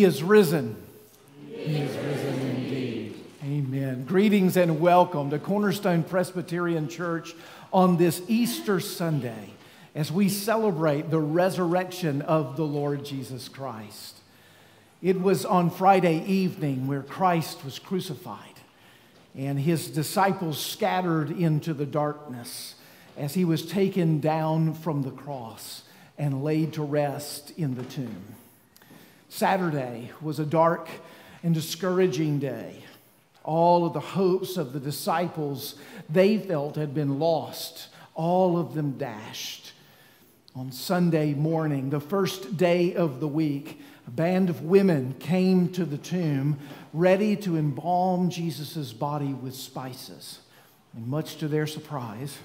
He is risen. He is risen indeed. Amen. Greetings and welcome to Cornerstone Presbyterian Church on this Easter Sunday as we celebrate the resurrection of the Lord Jesus Christ. It was on Friday evening where Christ was crucified and his disciples scattered into the darkness as he was taken down from the cross and laid to rest in the tomb. Saturday was a dark and discouraging day. All of the hopes of the disciples they felt had been lost, all of them dashed. On Sunday morning, the first day of the week, a band of women came to the tomb ready to embalm Jesus' body with spices. And much to their surprise,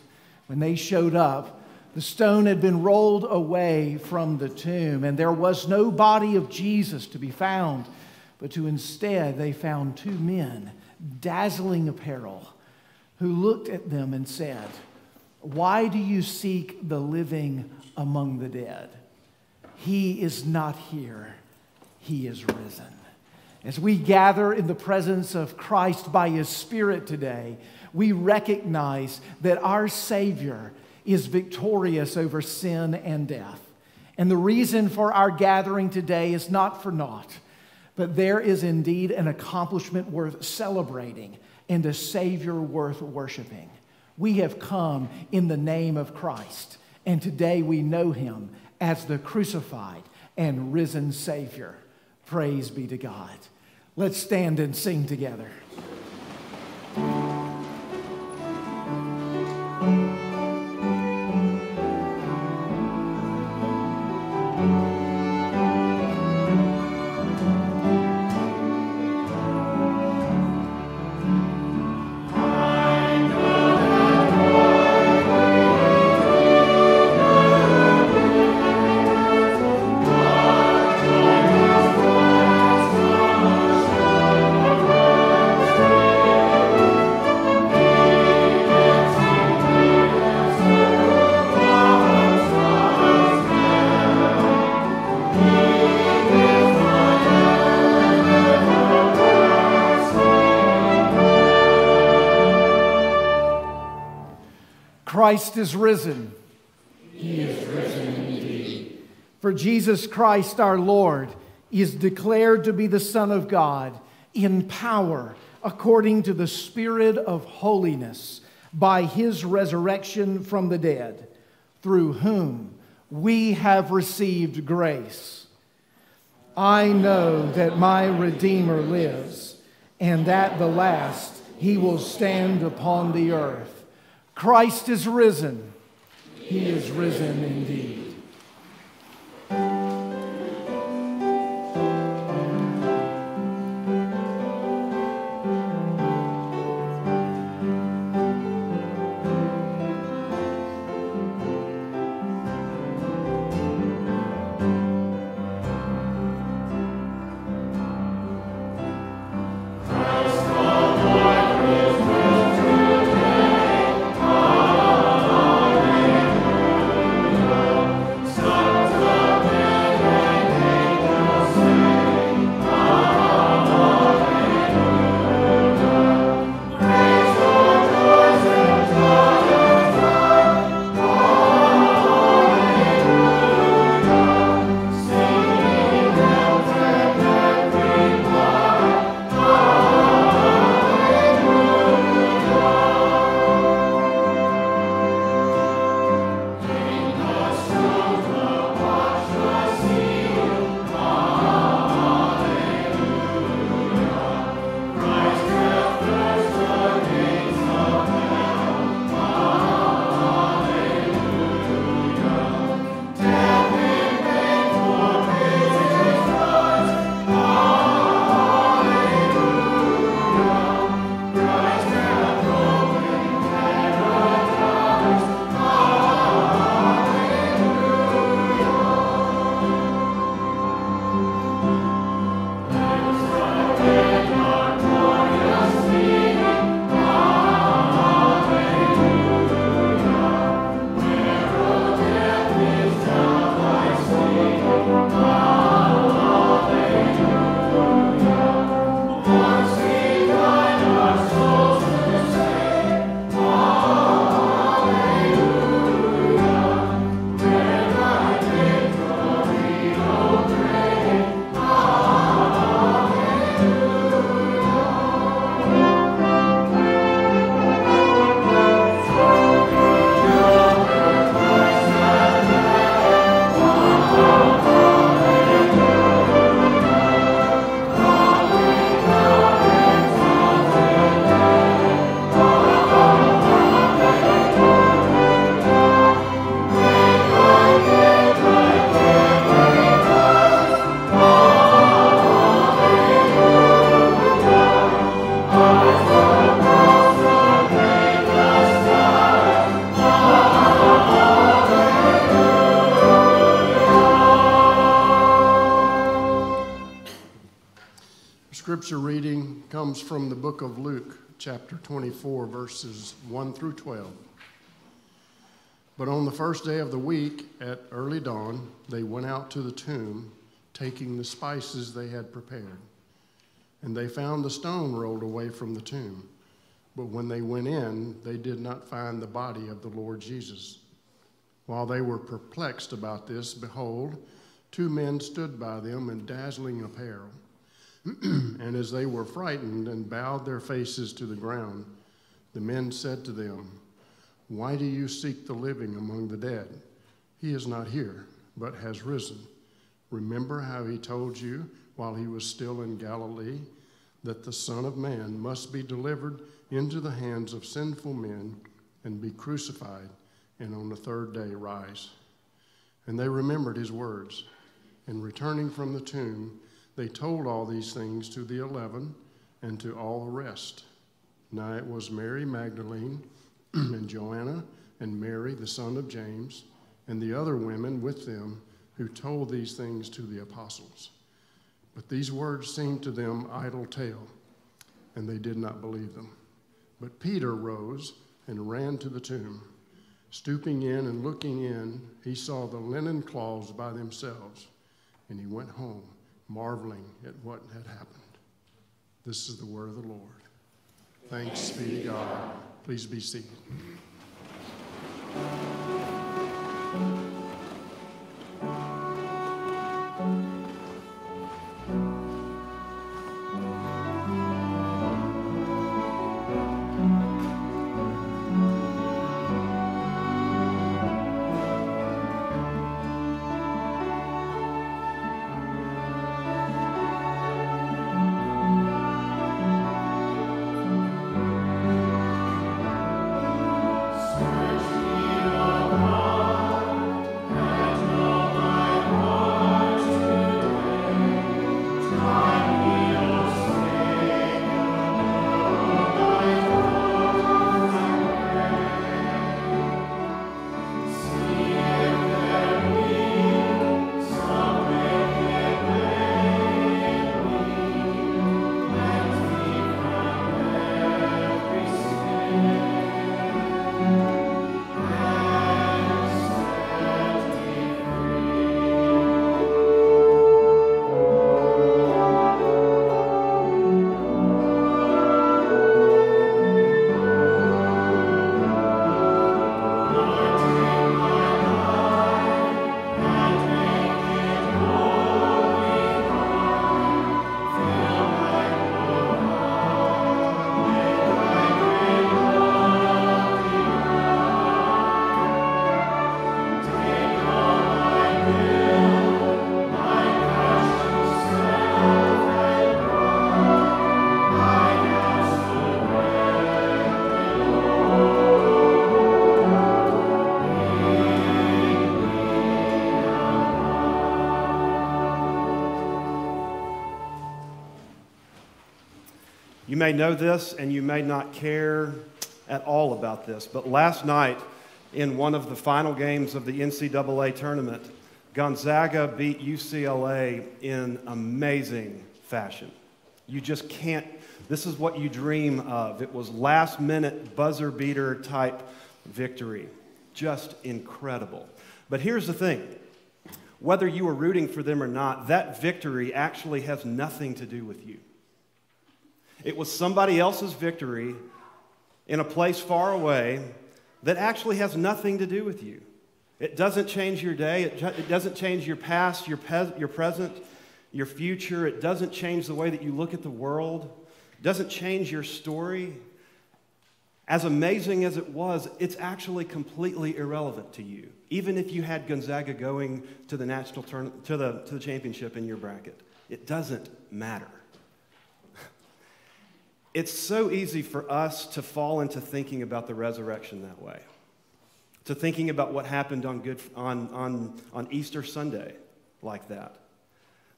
when they showed up, the stone had been rolled away from the tomb, and there was no body of Jesus to be found, but to instead they found two men, dazzling apparel, who looked at them and said, Why do you seek the living among the dead? He is not here, he is risen. As we gather in the presence of Christ by his Spirit today, we recognize that our Savior is victorious over sin and death. And the reason for our gathering today is not for naught, but there is indeed an accomplishment worth celebrating and a Savior worth worshiping. We have come in the name of Christ, and today we know him as the crucified and risen Savior. Praise be to God. Let's stand and sing together. Christ is risen. He is risen indeed. For Jesus Christ our Lord is declared to be the Son of God in power according to the Spirit of holiness by his resurrection from the dead, through whom we have received grace. I know that my Redeemer lives, and at the last he will stand upon the earth. Christ is risen. He is risen indeed. Book of Luke, chapter 24, verses 1 through 12. But on the first day of the week, at early dawn, they went out to the tomb, taking the spices they had prepared. And they found the stone rolled away from the tomb. But when they went in, they did not find the body of the Lord Jesus. While they were perplexed about this, behold, two men stood by them in dazzling apparel. and as they were frightened and bowed their faces to the ground, the men said to them, why do you seek the living among the dead? He is not here, but has risen. Remember how he told you while he was still in Galilee that the Son of Man must be delivered into the hands of sinful men and be crucified, and on the third day rise. And they remembered his words. And returning from the tomb, they told all these things to the eleven and to all the rest. Now it was Mary Magdalene and Joanna and Mary, the son of James, and the other women with them who told these things to the apostles. But these words seemed to them idle tale, and they did not believe them. But Peter rose and ran to the tomb. Stooping in and looking in, he saw the linen cloths by themselves, and he went home, marveling at what had happened. This is the word of the Lord. Thanks be to God. Please be seated. May know this and you may not care at all about this, but last night in one of the final games of the NCAA tournament, Gonzaga beat UCLA in amazing fashion. You just can't, this is what you dream of. It was last minute buzzer beater type victory. Just incredible. But here's the thing whether you were rooting for them or not, that victory actually has nothing to do with you. It was somebody else's victory in a place far away that actually has nothing to do with you. It doesn't change your day, it, it doesn't change your past, your, your present, your future. It doesn't change the way that you look at the world, it doesn't change your story. As amazing as it was, it's actually completely irrelevant to you, even if you had Gonzaga going to the national turn, to the, to the championship in your bracket. It doesn't matter it's so easy for us to fall into thinking about the resurrection that way, to thinking about what happened on, good, on, on, on Easter Sunday like that.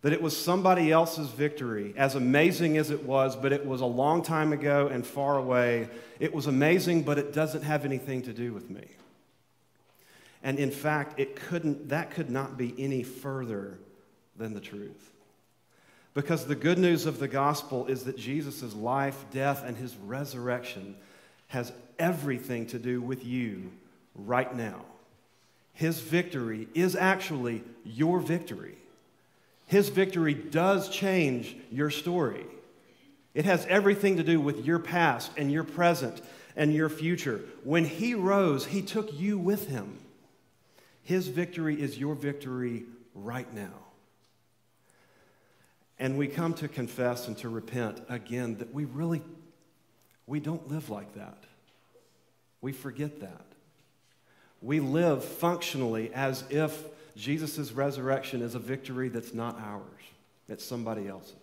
That it was somebody else's victory, as amazing as it was, but it was a long time ago and far away. It was amazing, but it doesn't have anything to do with me. And in fact, it couldn't, that could not be any further than the truth. Because the good news of the gospel is that Jesus' life, death, and his resurrection has everything to do with you right now. His victory is actually your victory. His victory does change your story. It has everything to do with your past and your present and your future. When He rose, He took you with Him. His victory is your victory right now. And we come to confess and to repent again that we really we don't live like that. We forget that. We live functionally as if Jesus' resurrection is a victory that's not ours, it's somebody else's.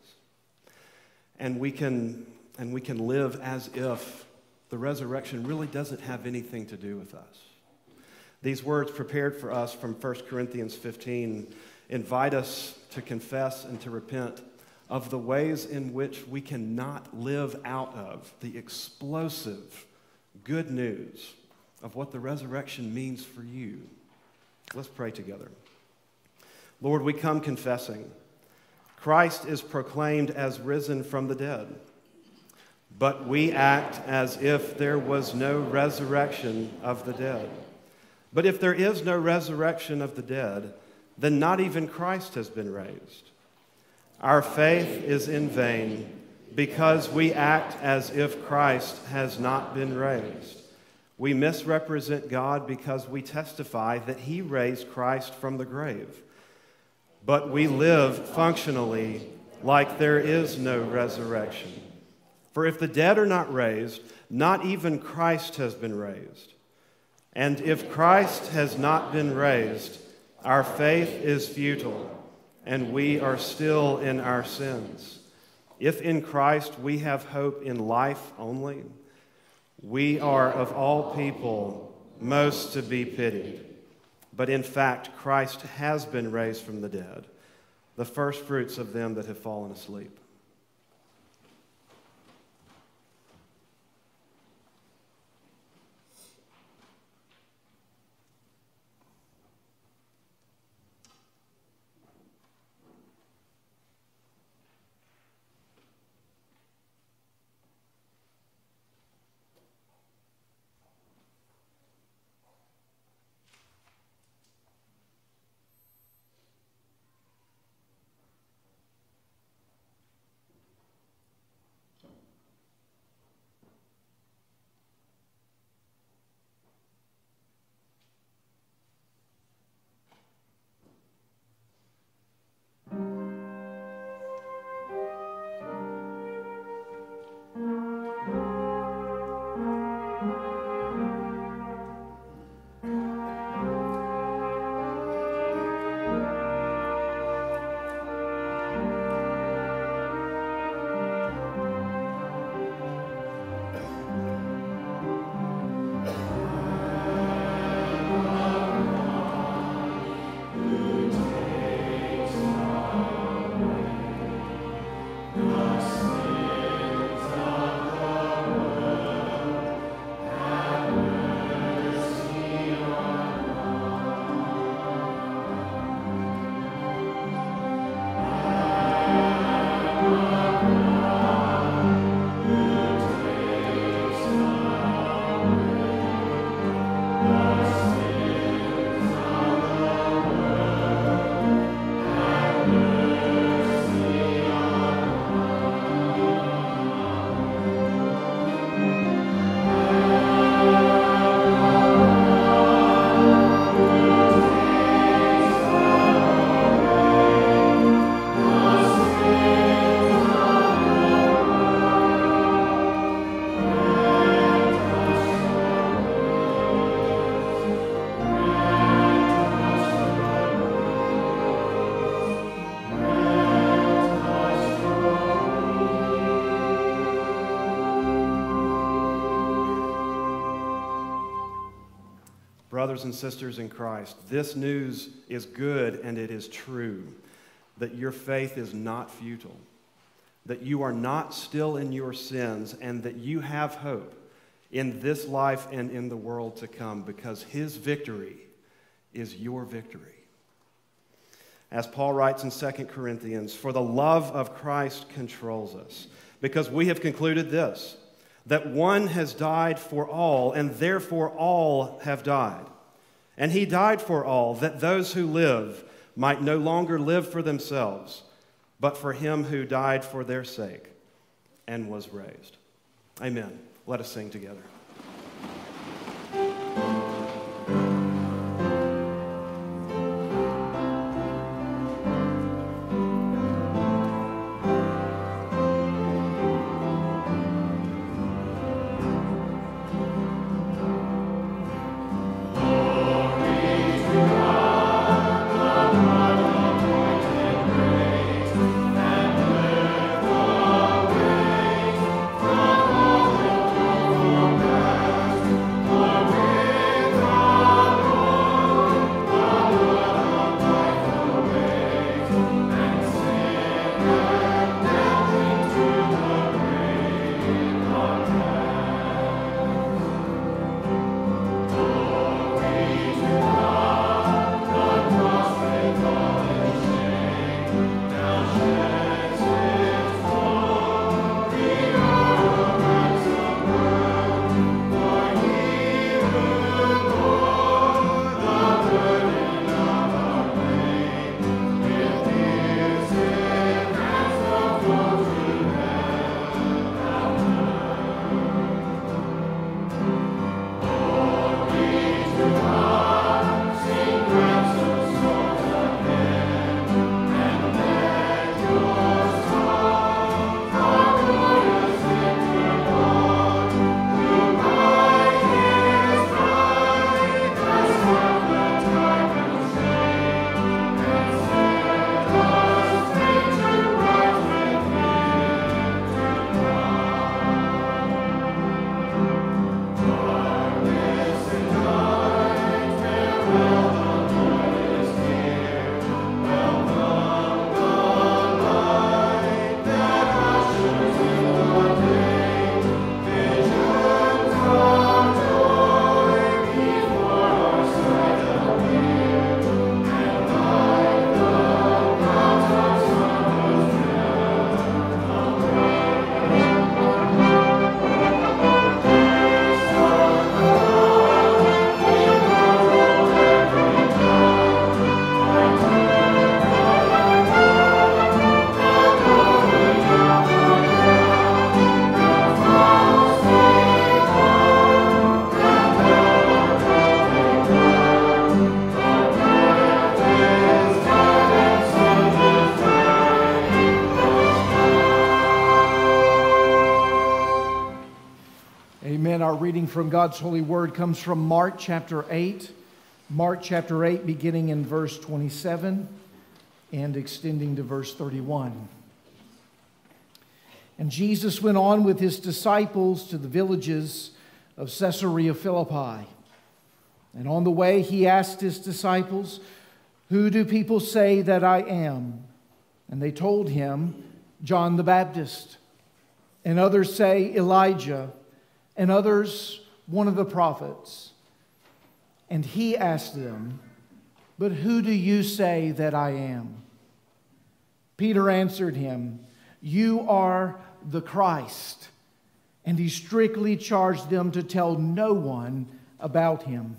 And we can, and we can live as if the resurrection really doesn't have anything to do with us. These words prepared for us from 1 Corinthians 15 invite us to confess and to repent of the ways in which we cannot live out of the explosive good news of what the resurrection means for you. Let's pray together. Lord, we come confessing Christ is proclaimed as risen from the dead, but we act as if there was no resurrection of the dead. But if there is no resurrection of the dead, then not even Christ has been raised. Our faith is in vain because we act as if Christ has not been raised. We misrepresent God because we testify that He raised Christ from the grave. But we live functionally like there is no resurrection. For if the dead are not raised, not even Christ has been raised. And if Christ has not been raised, our faith is futile, and we are still in our sins. If in Christ we have hope in life only, we are of all people most to be pitied. But in fact, Christ has been raised from the dead, the first fruits of them that have fallen asleep. Brothers and sisters in Christ, this news is good and it is true that your faith is not futile, that you are not still in your sins, and that you have hope in this life and in the world to come because his victory is your victory. As Paul writes in 2 Corinthians, for the love of Christ controls us, because we have concluded this that one has died for all, and therefore all have died. And he died for all, that those who live might no longer live for themselves, but for him who died for their sake and was raised. Amen. Let us sing together. From God's holy word comes from Mark chapter 8. Mark chapter 8, beginning in verse 27 and extending to verse 31. And Jesus went on with his disciples to the villages of Caesarea Philippi. And on the way, he asked his disciples, Who do people say that I am? And they told him, John the Baptist. And others say, Elijah. And others, one of the prophets. And he asked them, But who do you say that I am? Peter answered him, You are the Christ. And he strictly charged them to tell no one about him.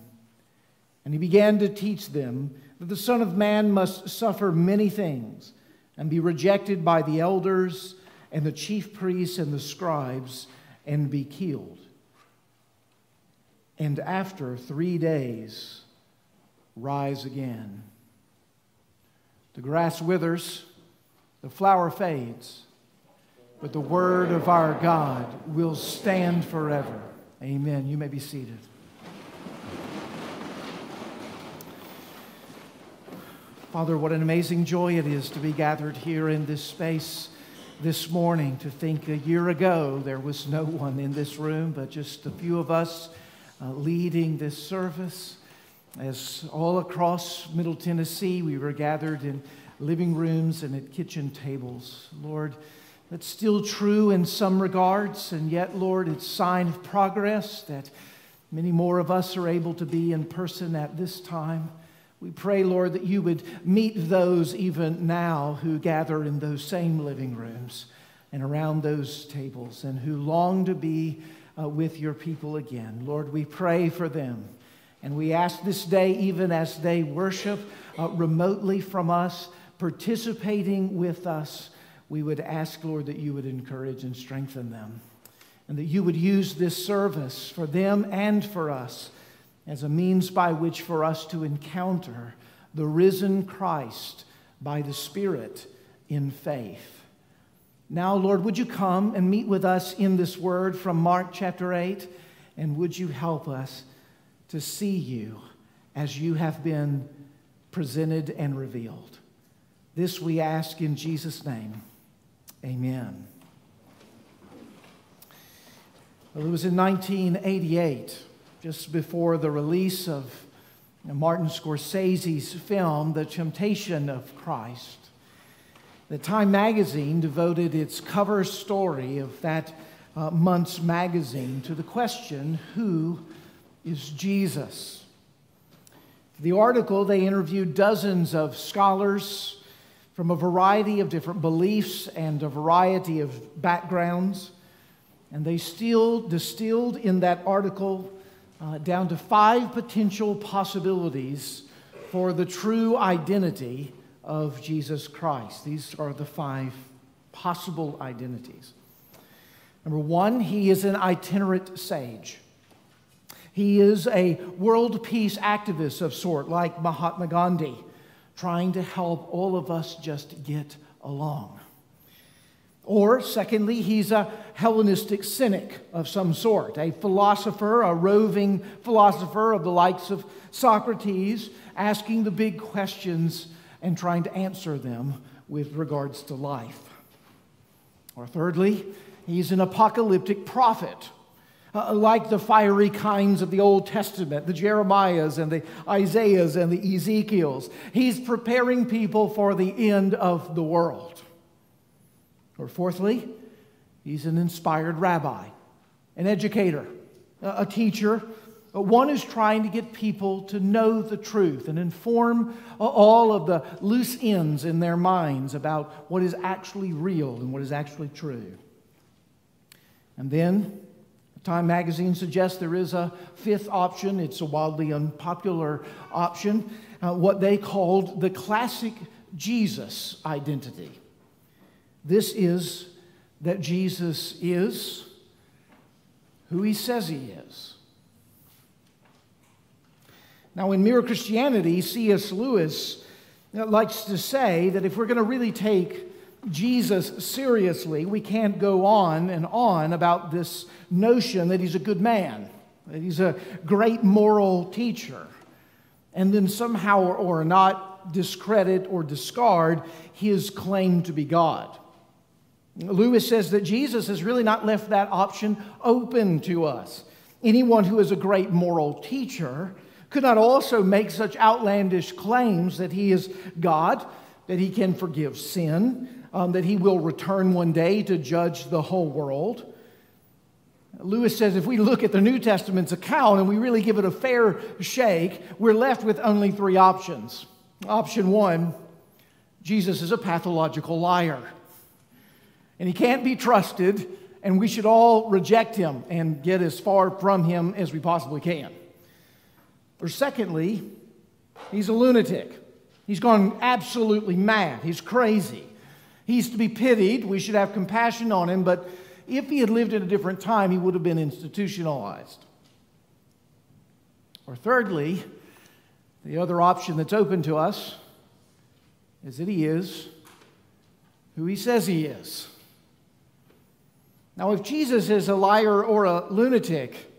And he began to teach them that the Son of Man must suffer many things and be rejected by the elders and the chief priests and the scribes and be killed and after three days rise again. The grass withers, the flower fades, but the word of our God will stand forever. Amen. You may be seated. Father, what an amazing joy it is to be gathered here in this space this morning. To think a year ago there was no one in this room but just a few of us uh, leading this service. As all across Middle Tennessee, we were gathered in living rooms and at kitchen tables. Lord, that's still true in some regards, and yet, Lord, it's sign of progress that many more of us are able to be in person at this time. We pray, Lord, that you would meet those even now who gather in those same living rooms and around those tables and who long to be uh, with your people again. Lord, we pray for them. And we ask this day, even as they worship uh, remotely from us, participating with us, we would ask, Lord, that you would encourage and strengthen them. And that you would use this service for them and for us as a means by which for us to encounter the risen Christ by the Spirit in faith. Now, Lord, would you come and meet with us in this word from Mark chapter 8? And would you help us to see you as you have been presented and revealed? This we ask in Jesus' name. Amen. Well, it was in 1988 just before the release of Martin Scorsese's film, The Temptation of Christ. The Time magazine devoted its cover story of that uh, month's magazine to the question Who is Jesus? For The article, they interviewed dozens of scholars from a variety of different beliefs and a variety of backgrounds. And they still distilled in that article uh, down to five potential possibilities for the true identity of Jesus Christ. These are the five possible identities. Number one, he is an itinerant sage. He is a world peace activist of sort, like Mahatma Gandhi, trying to help all of us just get along. Or, secondly, he's a Hellenistic cynic of some sort, a philosopher, a roving philosopher of the likes of Socrates, asking the big questions and trying to answer them with regards to life. Or, thirdly, he's an apocalyptic prophet. Uh, like the fiery kinds of the Old Testament, the Jeremiahs and the Isaiahs and the Ezekiels. He's preparing people for the end of the world. Or fourthly, he's an inspired rabbi, an educator, a teacher, one is trying to get people to know the truth and inform all of the loose ends in their minds about what is actually real and what is actually true. And then, Time magazine suggests there is a fifth option. It's a wildly unpopular option, uh, what they called the classic Jesus identity. This is that Jesus is who he says he is. Now, in Mere Christianity, C.S. Lewis uh, likes to say that if we're going to really take Jesus seriously, we can't go on and on about this notion that he's a good man, that he's a great moral teacher, and then somehow or not discredit or discard his claim to be God. Lewis says that Jesus has really not left that option open to us. Anyone who is a great moral teacher could not also make such outlandish claims that he is God, that he can forgive sin, um, that he will return one day to judge the whole world. Lewis says if we look at the New Testament's account and we really give it a fair shake, we're left with only three options. Option one Jesus is a pathological liar and he can't be trusted, and we should all reject him and get as far from him as we possibly can. Or, secondly, he's a lunatic. He's gone absolutely mad. He's crazy. He's to be pitied. We should have compassion on him, but if he had lived in a different time, he would have been institutionalized. Or, thirdly, the other option that's open to us is that he is who he says he is. Now, if Jesus is a liar or a lunatic,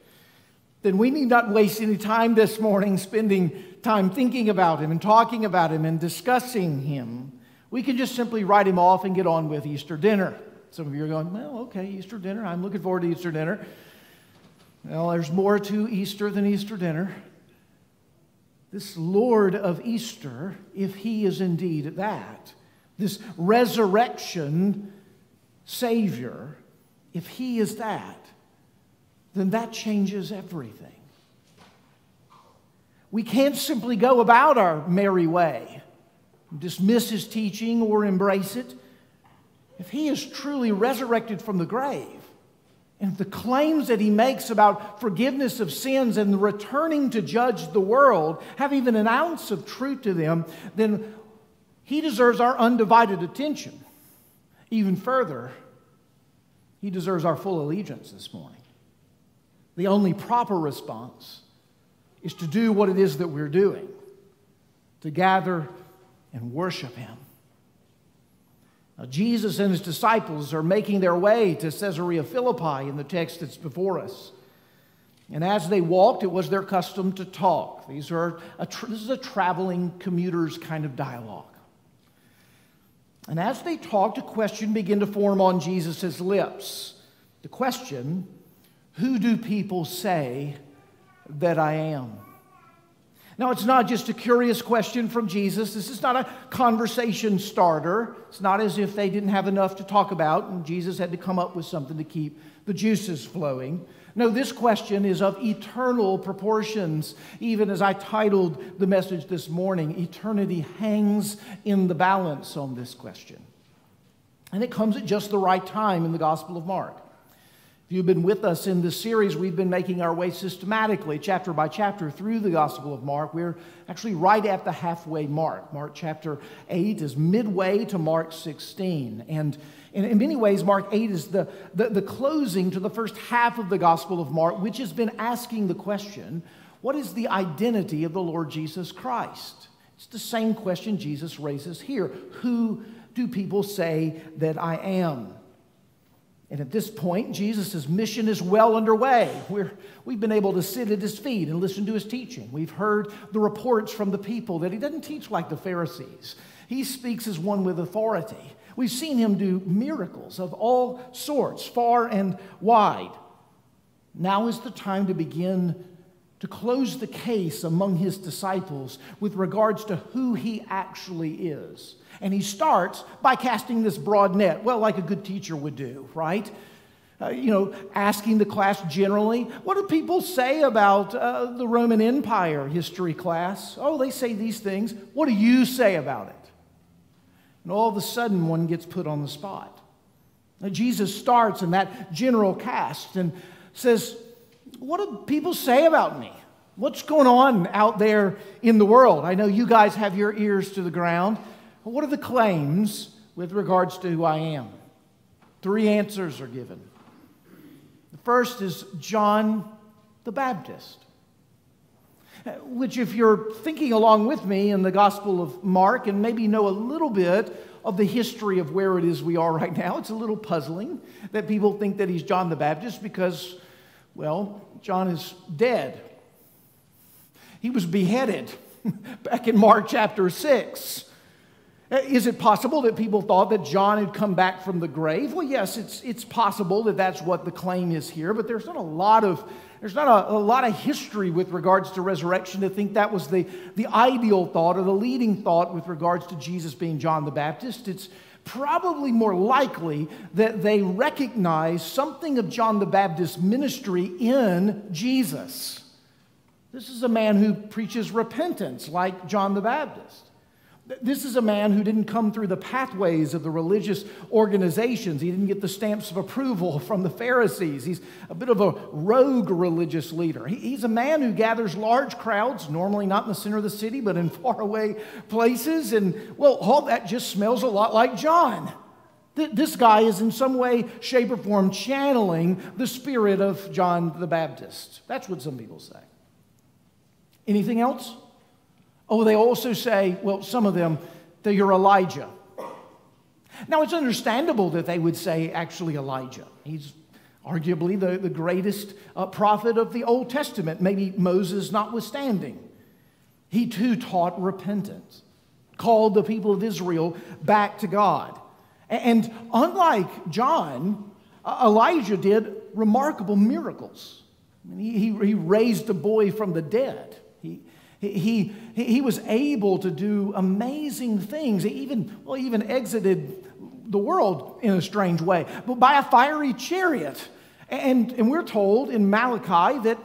then we need not waste any time this morning spending time thinking about him and talking about him and discussing him. We can just simply write him off and get on with Easter dinner. Some of you are going, well, okay, Easter dinner. I'm looking forward to Easter dinner. Well, there's more to Easter than Easter dinner. This Lord of Easter, if he is indeed that, this resurrection Savior, if He is that, then that changes everything. We can't simply go about our merry way, dismiss his teaching, or embrace it. If he is truly resurrected from the grave, and the claims that he makes about forgiveness of sins and the returning to judge the world have even an ounce of truth to them, then he deserves our undivided attention. Even further, he deserves our full allegiance this morning. The only proper response is to do what it is that we're doing to gather and worship him. Now, Jesus and his disciples are making their way to Caesarea Philippi in the text that's before us. And as they walked, it was their custom to talk. These are a, this is a traveling commuter's kind of dialogue. And as they talked, a question began to form on Jesus' lips. The question, Who do people say that I am? Now, it's not just a curious question from Jesus. This is not a conversation starter. It's not as if they didn't have enough to talk about and Jesus had to come up with something to keep the juices flowing. No, this question is of eternal proportions. Even as I titled the message this morning, eternity hangs in the balance on this question. And it comes at just the right time in the Gospel of Mark. If you've been with us in this series, we've been making our way systematically, chapter by chapter, through the Gospel of Mark. We're actually right at the halfway mark. Mark chapter 8 is midway to Mark 16. And in, many ways, Mark 8 is the, the, the closing to the first half of the Gospel of Mark, which has been asking the question what is the identity of the Lord Jesus Christ? It's the same question Jesus raises here Who do people say that I am? And at this point, Jesus' mission is well underway. We're, we've been able to sit at his feet and listen to his teaching. We've heard the reports from the people that he doesn't teach like the Pharisees, he speaks as one with authority. We've seen him do miracles of all sorts, far and wide. Now is the time to begin to close the case among his disciples with regards to who he actually is. And he starts by casting this broad net, well, like a good teacher would do, right? Uh, you know, asking the class generally, what do people say about uh, the Roman Empire history class? Oh, they say these things. What do you say about it? And all of a sudden, one gets put on the spot. Now, Jesus starts in that general cast and says, What do people say about me? What's going on out there in the world? I know you guys have your ears to the ground. What are the claims with regards to who I am? Three answers are given. The first is John the Baptist, which, if you're thinking along with me in the Gospel of Mark and maybe know a little bit of the history of where it is we are right now, it's a little puzzling that people think that he's John the Baptist because, well, John is dead. He was beheaded back in Mark chapter 6. Uh, is it possible that people thought that John had come back from the grave? Well, yes, it's, it's possible that that's what the claim is here, but there's not a lot of, there's not a, a lot of history with regards to resurrection to think that was the, the ideal thought or the leading thought with regards to Jesus being John the Baptist. It's probably more likely that they recognize something of John the Baptist's ministry in Jesus. This is a man who preaches repentance like John the Baptist. This is a man who didn't come through the pathways of the religious organizations. He didn't get the stamps of approval from the Pharisees. He's a bit of a rogue religious leader. He's a man who gathers large crowds, normally not in the center of the city, but in faraway places. And, well, all that just smells a lot like John. This guy is in some way, shape, or form channeling the spirit of John the Baptist. That's what some people say. Anything else? Oh, they also say, well, some of them, that you're Elijah. Now, it's understandable that they would say, actually, Elijah. He's arguably the, the greatest uh, prophet of the Old Testament, maybe Moses notwithstanding. He too taught repentance, called the people of Israel back to God. And unlike John, Elijah did remarkable miracles. I mean, he, he raised a boy from the dead. He, he, he, was able to do amazing things. He even, well, he even exited the world in a strange way, but by a fiery chariot. And, and we're told in Malachi that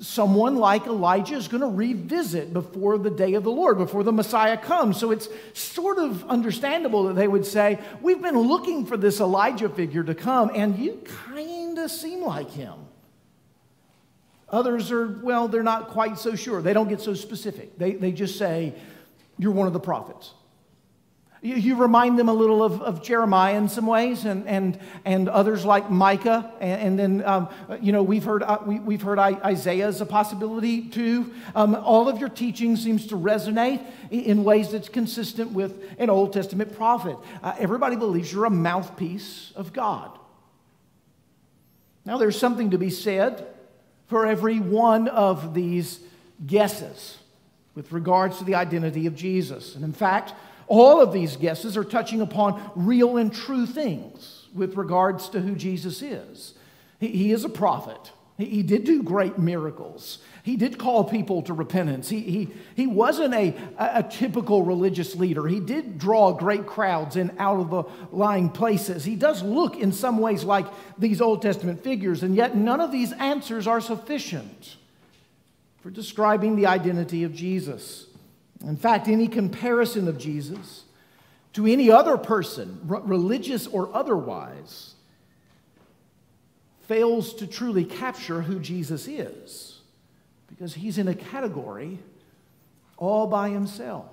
someone like Elijah is going to revisit before the day of the Lord, before the Messiah comes. So it's sort of understandable that they would say, We've been looking for this Elijah figure to come, and you kind of seem like him. Others are, well, they're not quite so sure. They don't get so specific. They, they just say, You're one of the prophets. You, you remind them a little of, of Jeremiah in some ways, and, and, and others like Micah. And, and then, um, you know, we've heard, uh, we, we've heard Isaiah as a possibility too. Um, all of your teaching seems to resonate in ways that's consistent with an Old Testament prophet. Uh, everybody believes you're a mouthpiece of God. Now, there's something to be said for every one of these guesses with regards to the identity of Jesus. And in fact, all of these guesses are touching upon real and true things with regards to who Jesus is. He, is a prophet. He, did do great miracles. He did call people to repentance. He, he, he wasn't a, a typical religious leader. He did draw great crowds in out of the lying places. He does look in some ways like these Old Testament figures, and yet none of these answers are sufficient for describing the identity of Jesus. In fact, any comparison of Jesus to any other person, religious or otherwise, fails to truly capture who Jesus is because he's in a category all by himself.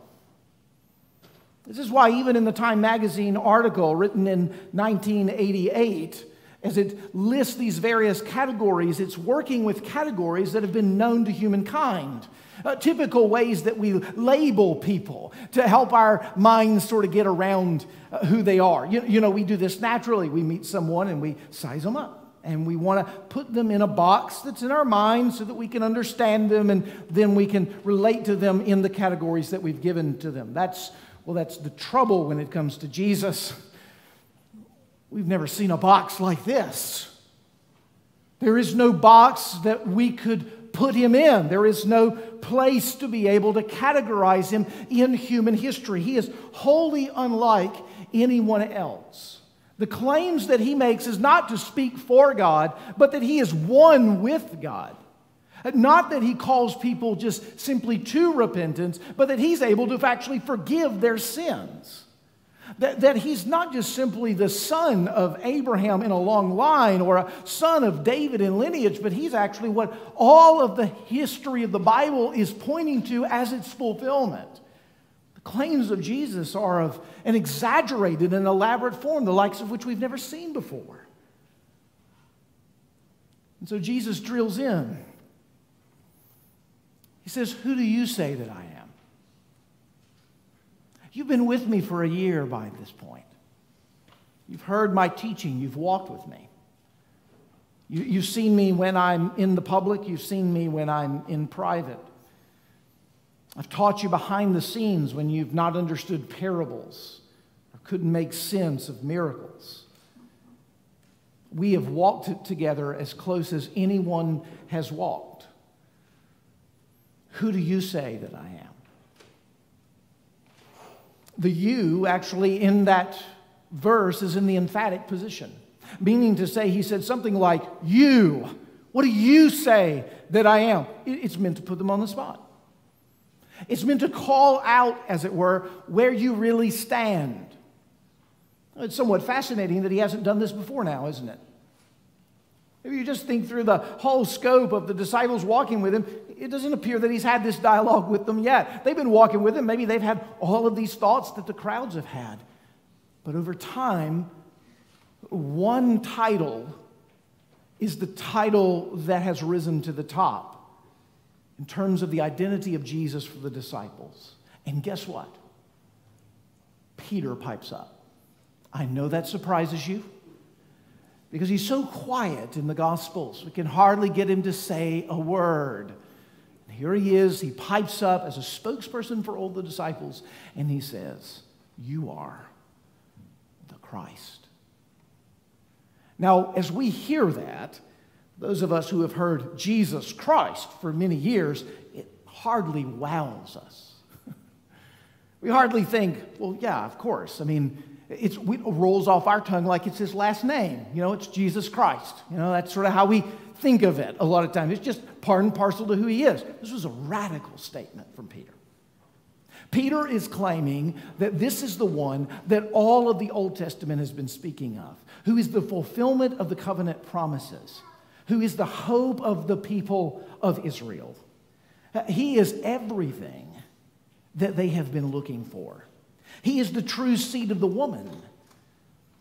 This is why, even in the Time magazine article written in 1988, as it lists these various categories, it's working with categories that have been known to humankind uh, typical ways that we label people to help our minds sort of get around uh, who they are. You, you know, we do this naturally. We meet someone and we size them up. And we want to put them in a box that's in our mind so that we can understand them and then we can relate to them in the categories that we've given to them. That's, well, that's the trouble when it comes to Jesus. We've never seen a box like this. There is no box that we could put him in. There is no place to be able to categorize him in human history. He is wholly unlike anyone else. The claims that he makes is not to speak for God, but that he is one with God. Not that he calls people just simply to repentance, but that he's able to actually forgive their sins. That, that he's not just simply the son of Abraham in a long line or a son of David in lineage, but he's actually what all of the history of the Bible is pointing to as its fulfillment. Claims of Jesus are of an exaggerated and elaborate form, the likes of which we've never seen before. And so Jesus drills in. He says, Who do you say that I am? You've been with me for a year by this point. You've heard my teaching, you've walked with me. You, have seen me when I'm in the public, you've seen me when I'm in private. I've taught you behind the scenes when you've not understood parables or couldn't make sense of miracles. We have walked together as close as anyone has walked. Who do you say that I am? The you actually in that verse is in the emphatic position, meaning to say, he said something like, You, what do you say that I am? It's meant to put them on the spot. It's meant to call out, as it were, where you really stand. It's somewhat fascinating that he hasn't done this before now, isn't it? If you just think through the whole scope of the disciples walking with him, it doesn't appear that he's had this dialogue with them yet. They've been walking with him. Maybe they've had all of these thoughts that the crowds have had. But over time, one title is the title that has risen to the top in terms of the identity of Jesus for the disciples. And guess what? Peter pipes up. I know that surprises you because he's so quiet in the Gospels. We can hardly get him to say a word. And here he is, he pipes up as a spokesperson for all the disciples, and he says, You are the Christ. Now, as we hear that, those of us who have heard Jesus Christ for many years, it hardly wows us. we hardly think, well, yeah, of course. I mean, it's, it rolls off our tongue like it's his last name. You know, it's Jesus Christ. You know, that's sort of how we think of it a lot of times. It's just part and parcel to who he is. This was a radical statement from Peter. Peter is claiming that this is the one that all of the Old Testament has been speaking of, who is the fulfillment of the covenant promises, who is the hope of the people of Israel. He is everything that they have been looking for. He is the true seed of the woman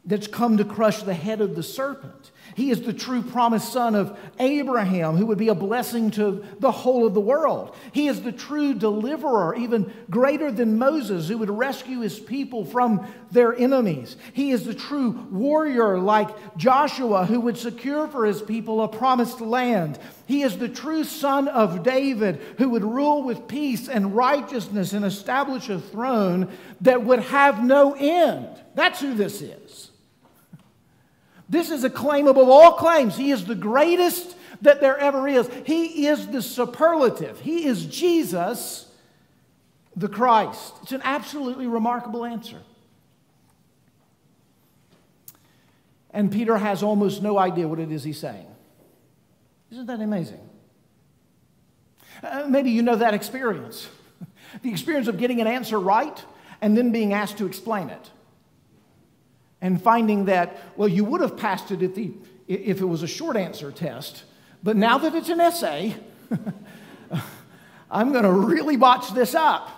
that's come to crush the head of the serpent. He is the true promised son of Abraham, who would be a blessing to the whole of the world. He is the true deliverer, even greater than Moses, who would rescue his people from their enemies. He is the true warrior, like Joshua, who would secure for his people a promised land. He is the true son of David, who would rule with peace and righteousness and establish a throne that would have no end. That's who this is. This is a claim above all claims. He is the greatest that there ever is. He is the superlative. He is Jesus, the Christ. It's an absolutely remarkable answer. And Peter has almost no idea what it is he's saying. Isn't that amazing? Uh, maybe you know that experience the experience of getting an answer right and then being asked to explain it and finding that, well, you would have passed it if, the, if it was a short answer test, but now that it's an essay, I'm going to really botch this up.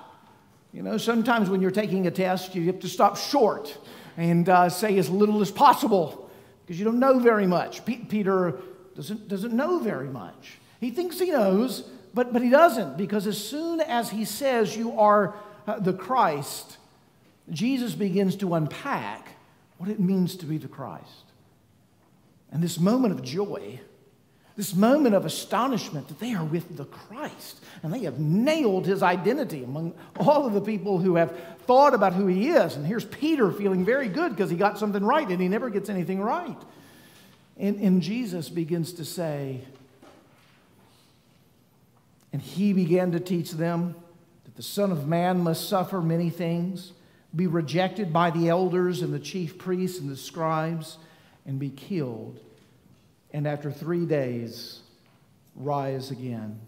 You know, sometimes when you're taking a test, you have to stop short and uh, say as little as possible because you don't know very much. P- Peter doesn't, doesn't know very much. He thinks he knows, but, but he doesn't because as soon as he says you are uh, the Christ, Jesus begins to unpack what it means to be the Christ. And this moment of joy, this moment of astonishment that they are with the Christ and they have nailed his identity among all of the people who have thought about who he is. And here's Peter feeling very good because he got something right and he never gets anything right. And, and Jesus begins to say, and he began to teach them that the Son of Man must suffer many things be rejected by the elders and the chief priests and the scribes, and be killed, and after three days rise again.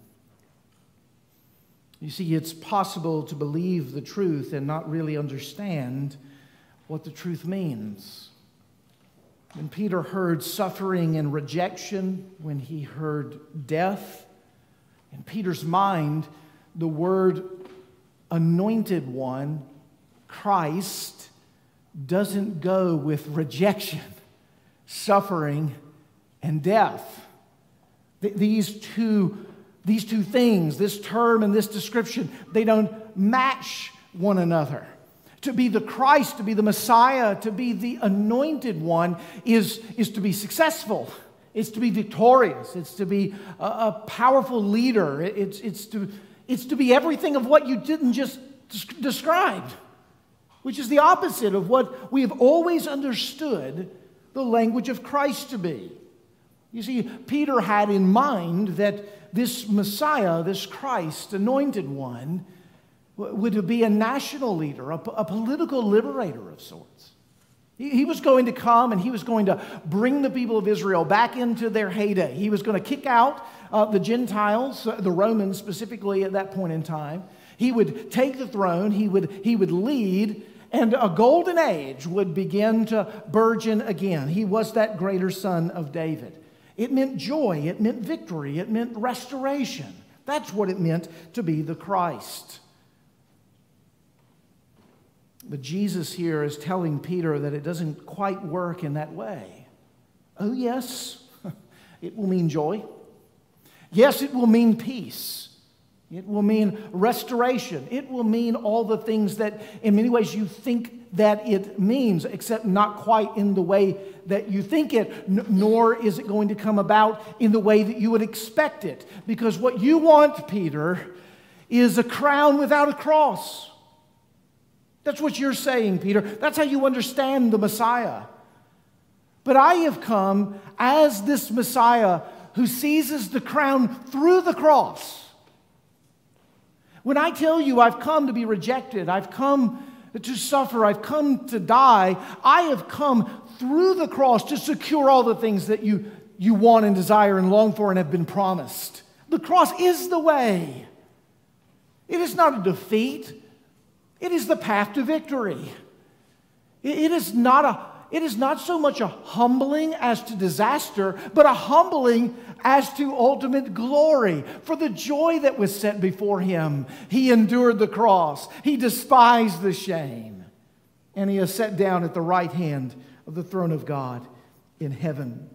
You see, it's possible to believe the truth and not really understand what the truth means. When Peter heard suffering and rejection, when he heard death, in Peter's mind, the word anointed one Christ doesn't go with rejection, suffering, and death. These two, these two things, this term and this description, they don't match one another. To be the Christ, to be the Messiah, to be the anointed one is, is to be successful. It's to be victorious. It's to be a, a powerful leader. It's, it's, to, it's to be everything of what you didn't just describe which is the opposite of what we have always understood the language of Christ to be. You see, Peter had in mind that this Messiah, this Christ, anointed one, would be a national leader, a, a political liberator of sorts. He, he was going to come and he was going to bring the people of Israel back into their heyday. He was going to kick out uh, the Gentiles, uh, the Romans specifically at that point in time. He would take the throne, he would, he would lead, and a golden age would begin to burgeon again. He was that greater son of David. It meant joy, it meant victory, it meant restoration. That's what it meant to be the Christ. But Jesus here is telling Peter that it doesn't quite work in that way. Oh, yes, it will mean joy. Yes, it will mean peace. It will mean restoration. It will mean all the things that, in many ways, you think that it means, except not quite in the way that you think it, nor is it going to come about in the way that you would expect it. Because what you want, Peter, is a crown without a cross. That's what you're saying, Peter. That's how you understand the Messiah. But I have come as this Messiah who seizes the crown through the cross. When I tell you I've come to be rejected, I've come to suffer, I've come to die, I have come through the cross to secure all the things that you you want and desire and long for and have been promised. The cross is the way. It is not a defeat, it is the path to victory. It is not, a, it is not so much a humbling as to disaster, but a humbling as to ultimate glory. For the joy that was set before him, he endured the cross, he despised the shame, and he is set down at the right hand of the throne of God in heaven.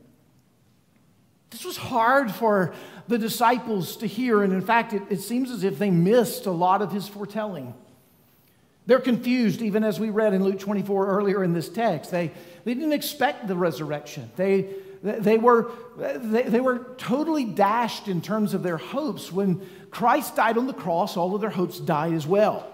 This was hard for the disciples to hear, and in fact, it, it, seems as if they missed a lot of his foretelling. They're confused, even as we read in Luke 24 earlier in this text. They, they didn't expect the resurrection. They, they, were, they, they were totally dashed in terms of their hopes. When Christ died on the cross, all of their hopes died as well.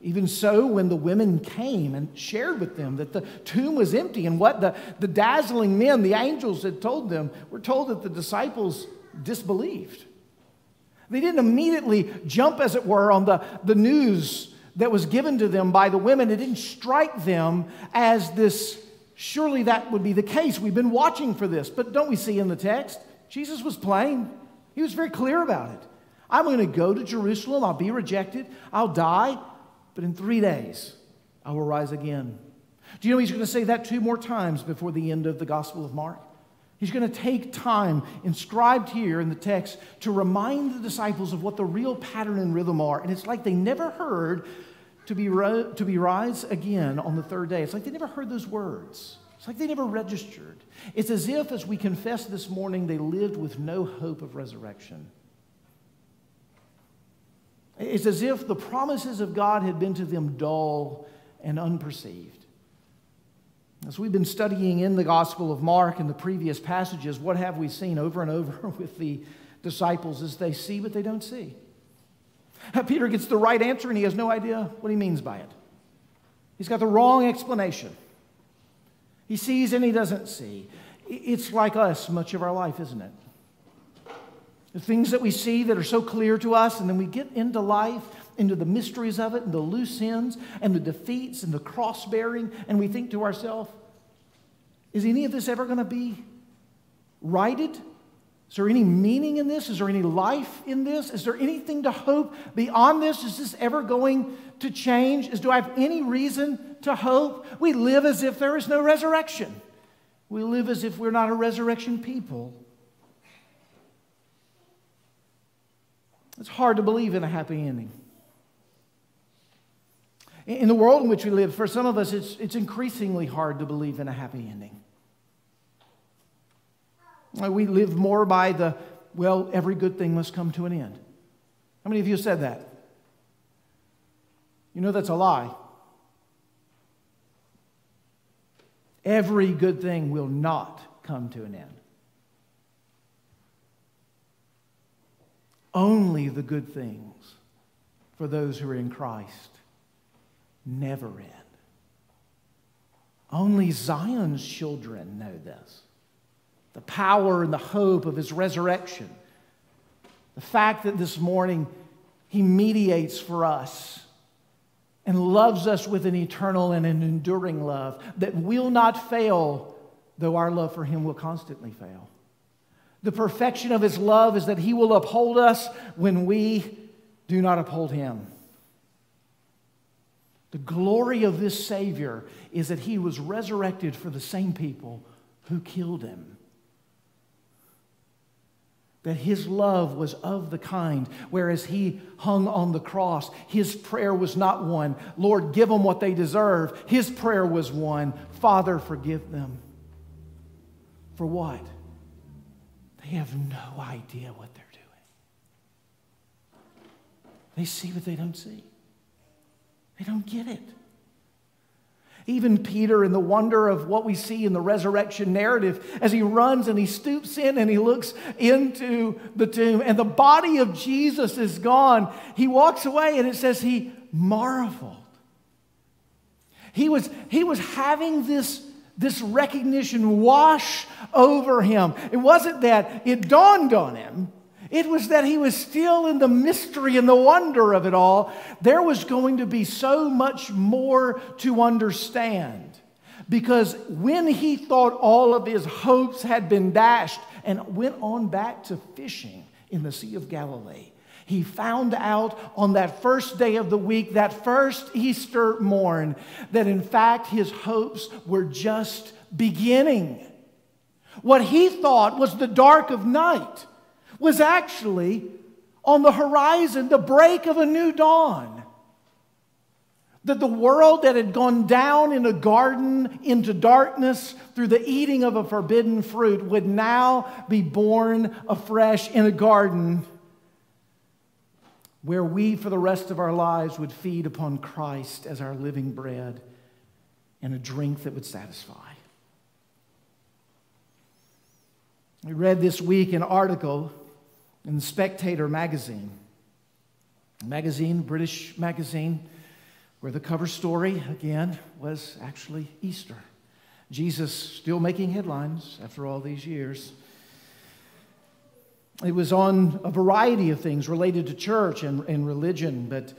Even so, when the women came and shared with them that the tomb was empty and what the, the dazzling men, the angels, had told them, we're told that the disciples disbelieved. They didn't immediately jump, as it were, on the, the news that was given to them by the women. It didn't strike them as this, surely that would be the case. We've been watching for this. But don't we see in the text? Jesus was plain, he was very clear about it. I'm going to go to Jerusalem, I'll be rejected, I'll die, but in three days, I will rise again. Do you know he's going to say that two more times before the end of the Gospel of Mark? He's going to take time inscribed here in the text to remind the disciples of what the real pattern and rhythm are. And it's like they never heard to be, ro- to be rise again on the third day. It's like they never heard those words. It's like they never registered. It's as if, as we confess this morning, they lived with no hope of resurrection. It's as if the promises of God had been to them dull and unperceived. As we've been studying in the Gospel of Mark in the previous passages, what have we seen over and over with the disciples as they see but they don't see? Peter gets the right answer and he has no idea what he means by it. He's got the wrong explanation. He sees and he doesn't see. It's like us much of our life, isn't it? The things that we see that are so clear to us, and then we get into life, into the mysteries of it, and the loose ends, and the defeats, and the cross bearing, and we think to ourselves, is any of this ever going to be righted? Is there any meaning in this? Is there any life in this? Is there anything to hope beyond this? Is this ever going to change? Is, do I have any reason to hope? We live as if there is no resurrection. We live as if we're not a resurrection people. It's hard to believe in a happy ending. In the world in which we live, for some of us, it's, it's increasingly hard to believe in a happy ending. We live more by the, well, every good thing must come to an end. How many of you said that? You know that's a lie. Every good thing will not come to an end. Only the good things for those who are in Christ never end. Only Zion's children know this. The power and the hope of his resurrection. The fact that this morning he mediates for us and loves us with an eternal and an enduring love that will not fail, though our love for him will constantly fail. The perfection of his love is that he will uphold us when we do not uphold him. The glory of this Savior is that he was resurrected for the same people who killed him. That his love was of the kind, whereas he hung on the cross, his prayer was not one, Lord, give them what they deserve. His prayer was one, Father, forgive them. For what? They have no idea what they're doing. They see what they don't see, they don't get it. Even Peter, in the wonder of what we see in the resurrection narrative, as he runs and he stoops in and he looks into the tomb, and the body of Jesus is gone, he walks away and it says he marveled. He was, he was having this this recognition wash over him. It wasn't that it dawned on him, it was that he was still in the mystery and the wonder of it all. There was going to be so much more to understand. Because when he thought all of his hopes had been dashed and went on back to fishing in the Sea of Galilee, he found out on that first day of the week, that first Easter morn, that in fact his hopes were just beginning. What he thought was the dark of night was actually on the horizon, the break of a new dawn. That the world that had gone down in a garden into darkness through the eating of a forbidden fruit would now be born afresh in a garden where we, for the rest of our lives, would feed upon Christ as our living bread and a drink that would satisfy. We read this week an article in the Spectator magazine, magazine, British magazine, where the cover story, again, was actually Easter. Jesus still making headlines after all these years. It was on a variety of things related to church and, and religion, but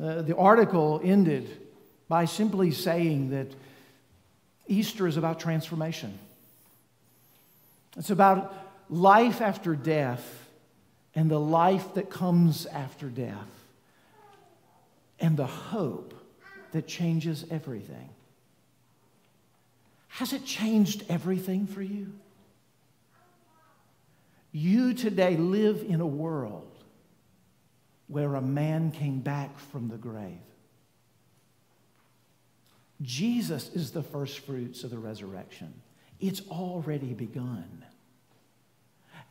uh, the article ended by simply saying that Easter is about transformation. It's about life after death and the life that comes after death and the hope that changes everything. Has it changed everything for you? You today live in a world where a man came back from the grave. Jesus is the first fruits of the resurrection. It's already begun.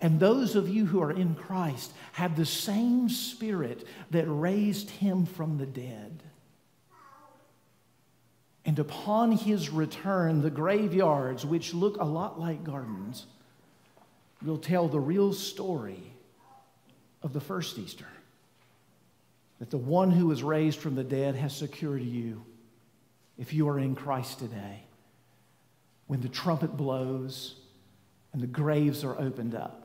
And those of you who are in Christ have the same spirit that raised him from the dead. And upon his return, the graveyards, which look a lot like gardens, will tell the real story of the first Easter. That the one who was raised from the dead has secured you if you are in Christ today. When the trumpet blows and the graves are opened up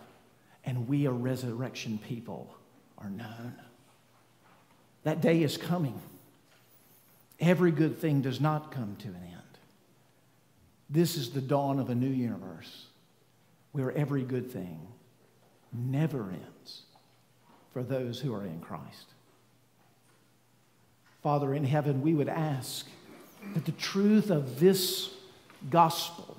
and we, a resurrection people, are known. That day is coming. Every good thing does not come to an end. This is the dawn of a new universe where every good thing never ends for those who are in Christ. Father in heaven, we would ask that the truth of this gospel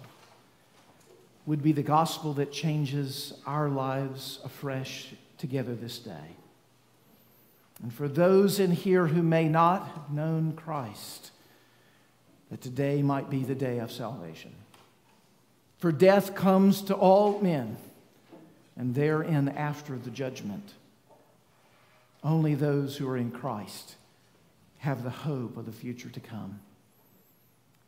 would be the gospel that changes our lives afresh together this day. And for those in here who may not have known Christ, that today might be the day of salvation. For death comes to all men, and therein after the judgment. Only those who are in Christ have the hope of the future to come.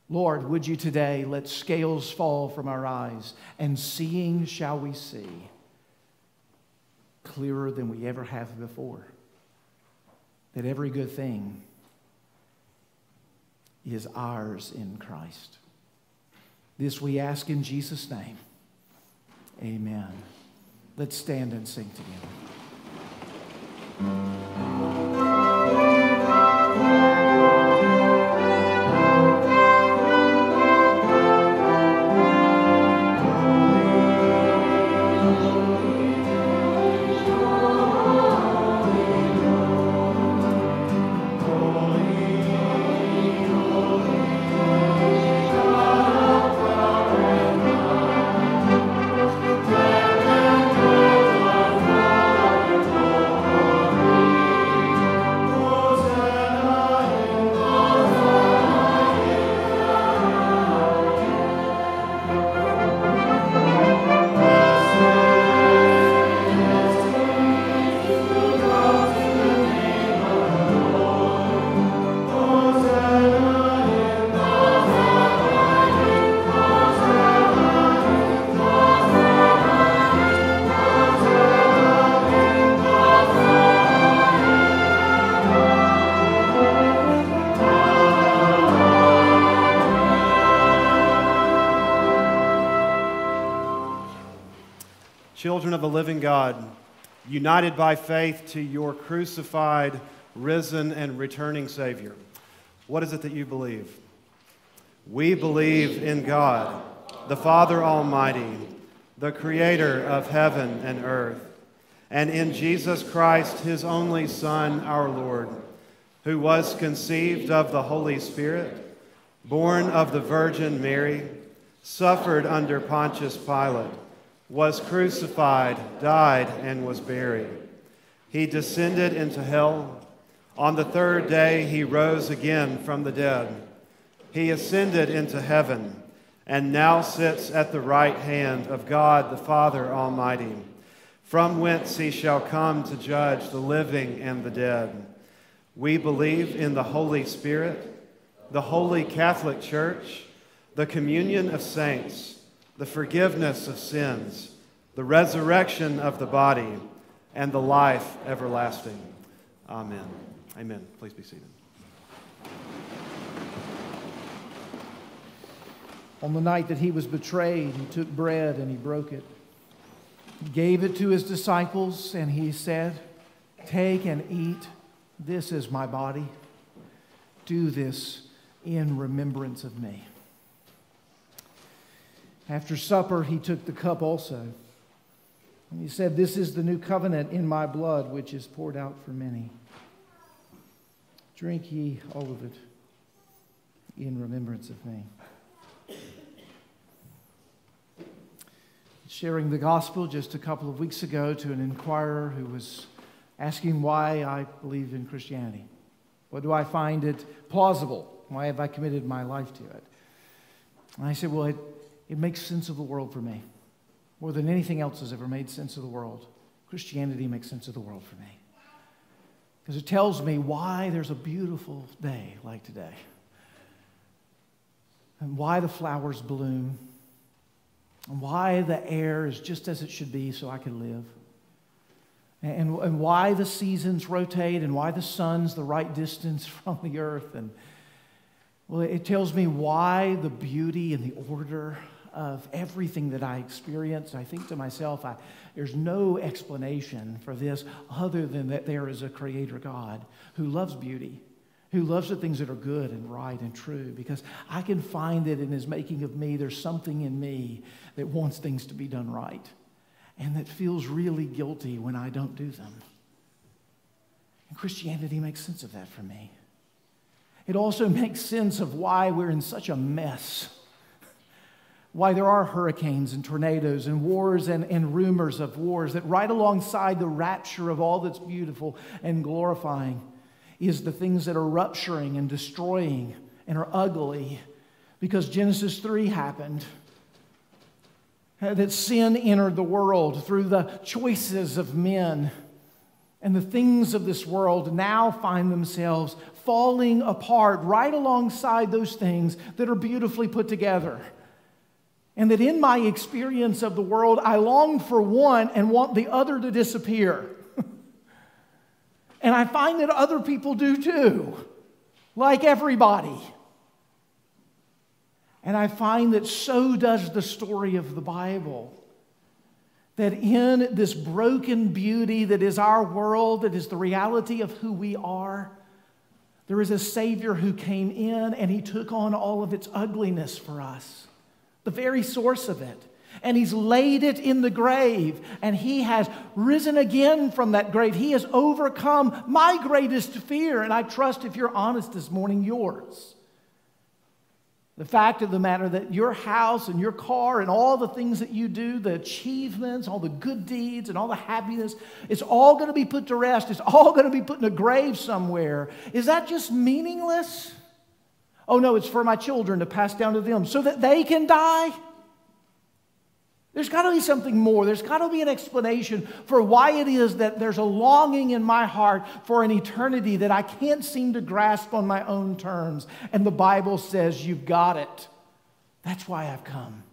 Lord, would you today let scales fall from our eyes, and seeing shall we see clearer than we ever have before. That every good thing is ours in Christ. This we ask in Jesus' name. Amen. Let's stand and sing together. Children of a living God, united by faith to your crucified, risen, and returning Savior. What is it that you believe? We believe in God, the Father Almighty, the Creator of heaven and earth, and in Jesus Christ, His only Son, our Lord, who was conceived of the Holy Spirit, born of the Virgin Mary, suffered under Pontius Pilate, was crucified, died, and was buried. He descended into hell. On the third day, he rose again from the dead. He ascended into heaven and now sits at the right hand of God the Father Almighty, from whence he shall come to judge the living and the dead. We believe in the Holy Spirit, the holy Catholic Church, the communion of saints, the forgiveness of sins, the resurrection of the body, and the life everlasting. Amen. Amen. Please be seated. On the night that he was betrayed, he took bread and he broke it. He gave it to his disciples and he said, Take and eat. This is my body. Do this in remembrance of me. After supper, he took the cup also. And he said, This is the new covenant in my blood, which is poured out for many. Drink ye all of it in remembrance of me. sharing the gospel just a couple of weeks ago to an inquirer who was asking why I believe in Christianity. What do I find it plausible? Why have I committed my life to it? And I said, Well, it, it makes sense of the world for me. More than anything else has ever made sense of the world. Christianity makes sense of the world for me. Because it tells me why there's a beautiful day like today, and why the flowers bloom and why the air is just as it should be so I can live. And, and why the seasons rotate and why the sun's the right distance from the earth. And well, it tells me why the beauty and the order of everything that I experience. I think to myself, I, there's no explanation for this other than that there is a creator God who loves beauty who loves the things that are good and right and true because I can find that in his making of me, there's something in me that wants things to be done right and that feels really guilty when I don't do them. And Christianity makes sense of that for me. It also makes sense of why we're in such a mess. Why there are hurricanes and tornadoes and wars and, and rumors of wars that right alongside the rapture of all that's beautiful and glorifying is the things that are rupturing and destroying and are ugly because Genesis 3 happened. Uh, that sin entered the world through the choices of men. And the things of this world now find themselves falling apart right alongside those things that are beautifully put together. And that in my experience of the world, I long for one and want the other to disappear. And I find that other people do too, like everybody. And I find that so does the story of the Bible. That in this broken beauty that is our world, that is the reality of who we are, there is a Savior who came in and he took on all of its ugliness for us, the very source of it and he's laid it in the grave, and he has risen again from that grave. He has overcome my greatest fear, and I trust if you're honest this morning, yours. The fact of the matter that your house and your car and all the things that you do, the achievements, all the good deeds and all the happiness, it's all going to be put to rest. It's all going to be put in a grave somewhere. Is that just meaningless? Oh no, it's for my children to pass down to them so that they can die? There's got to be something more. There's got to be an explanation for why it is that there's a longing in my heart for an eternity that I can't seem to grasp on my own terms. And the Bible says, You've got it. That's why I've come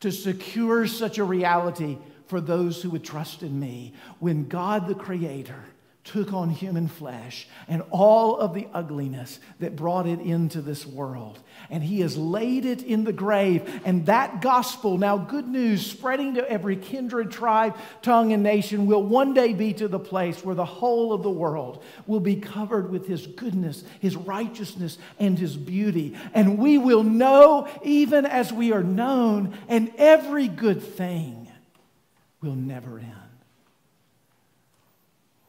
to secure such a reality for those who would trust in me when God the Creator took on human flesh and all of the ugliness that brought it into this world. And he has laid it in the grave. And that gospel, now good news, spreading to every kindred, tribe, tongue, and nation, will one day be to the place where the whole of the world will be covered with his goodness, his righteousness, and his beauty. And we will know even as we are known, and every good thing will never end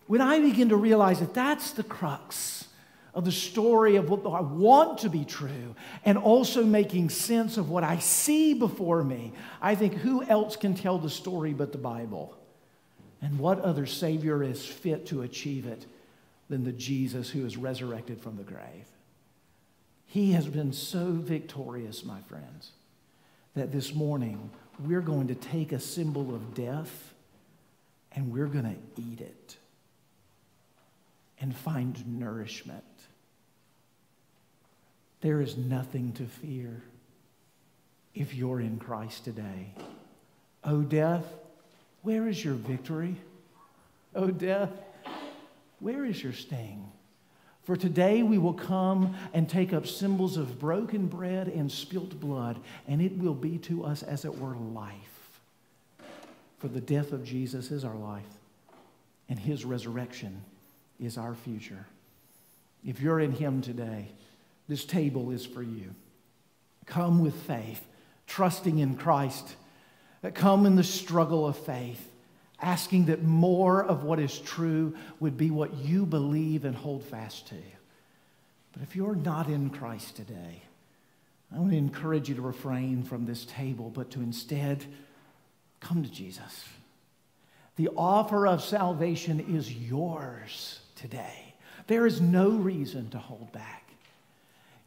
when I begin to realize that that's the crux of the story of what I want to be true and also making sense of what I see before me, I think who else can tell the story but the Bible? And what other Savior is fit to achieve it than the Jesus who is resurrected from the grave? He has been so victorious, my friends, that this morning we're going to take a symbol of death and we're going to eat it and find nourishment. There is nothing to fear if you're in Christ today. O oh, death, where is your victory? O oh, death, where is your sting? For today we will come and take up symbols of broken bread and spilt blood, and it will be to us as it were life. For the death of Jesus is our life, and his resurrection is our future. If you're in Him today, this table is for you. Come with faith, trusting in Christ. Come in the struggle of faith, asking that more of what is true would be what you believe and hold fast to. But if you're not in Christ today, I want to encourage you to refrain from this table, but to instead come to Jesus. The offer of salvation is yours today. There is no reason to hold back.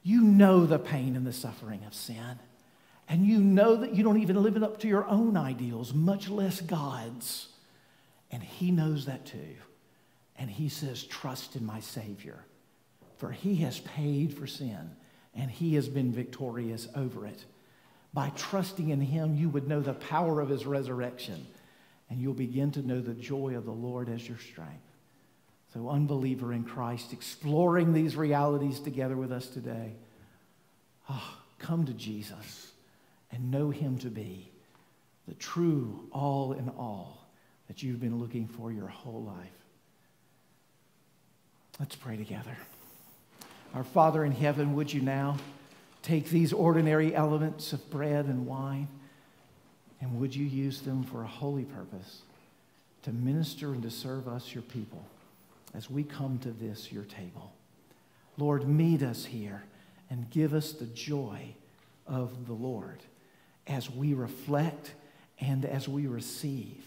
You know the pain and the suffering of sin. And you know that you don't even live it up to your own ideals, much less God's. And He knows that too. And He says, Trust in my Savior, for He has paid for sin and He has been victorious over it. By trusting in Him, you would know the power of His resurrection, and you'll begin to know the joy of the Lord as your strength. So, unbeliever in Christ, exploring these realities together with us today, oh, come to Jesus and know him to be the true all in all that you've been looking for your whole life. Let's pray together. Our Father in heaven, would you now take these ordinary elements of bread and wine and would you use them for a holy purpose to minister and to serve us, your people? As we come to this, your table. Lord, meet us here and give us the joy of the Lord as we reflect and as we receive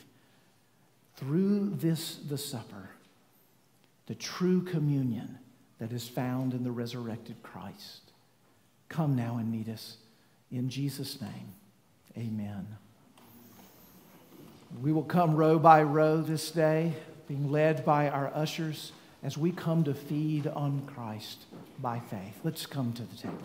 through this, the supper, the true communion that is found in the resurrected Christ. Come now and meet us. In Jesus' name, amen. We will come row by row this day being led by our ushers as we come to feed on Christ by faith. Let's come to the table.